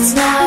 it's not